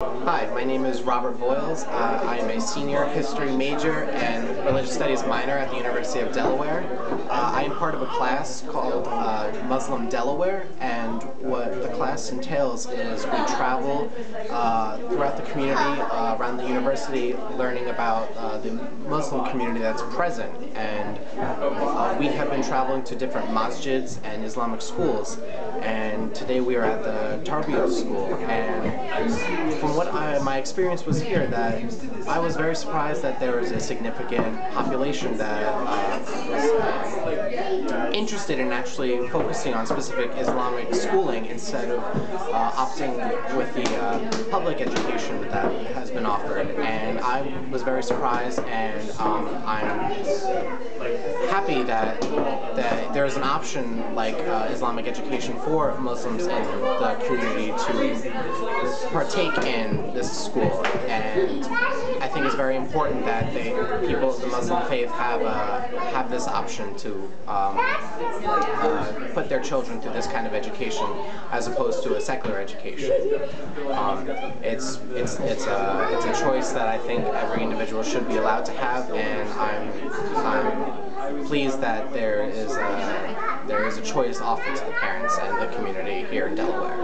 Hi, my name is Robert Voyles. Uh, I am a senior history major and religious studies minor at the University of Delaware. Uh, I am part of a class called uh, Muslim Delaware, and what the class entails is we travel uh, throughout the community, uh, around the university, learning about uh, the Muslim community that's present. And we have been traveling to different masjids and Islamic schools, and today we are at the Tarbiyah school. And from what I, my experience was here, that I was very surprised that there was a significant population that uh, was interested in actually focusing on specific Islamic schooling instead of uh, opting with the uh, public education that has been offered. And I was very surprised, and um, I'm happy that that there is an option like uh, Islamic education for Muslims in the community to partake in this school, and I think it's very important that they people of the Muslim faith have uh, have this option to um, uh, put their children through this kind of education as opposed to a secular education. Um, it's it's it's a it's a choice that I think every individual should be allowed to have, and I'm I'm pleased that there is a there is a choice offered to the parents and the community here in Delaware.